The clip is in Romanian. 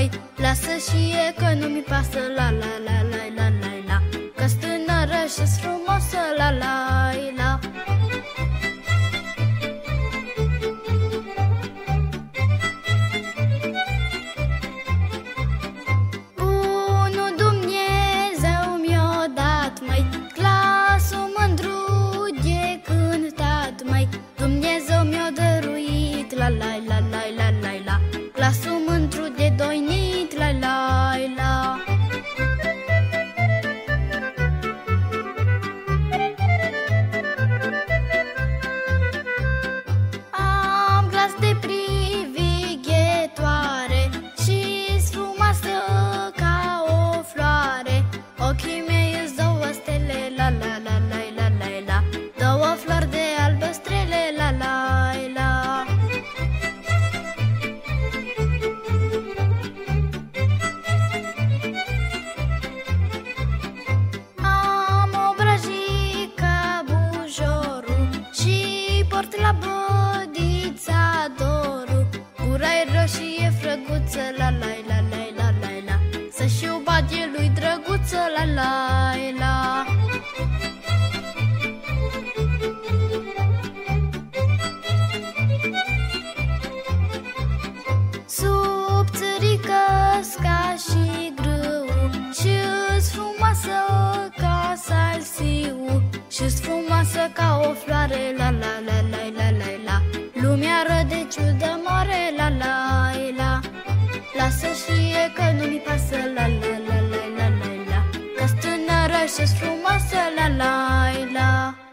Hai, lasă și e că nu mi pasă la la la. Frăguță, la la la la la la la Să-și iubatie lui drăguță, la la la Subțărică ca și grâu Și-s frumoasă ca salsiu Și-s frumoasă ca o floare La la la la la la la Lumea ră de ciudă moare La la la la la la la la Că-s tânără și-s frumoasă La la la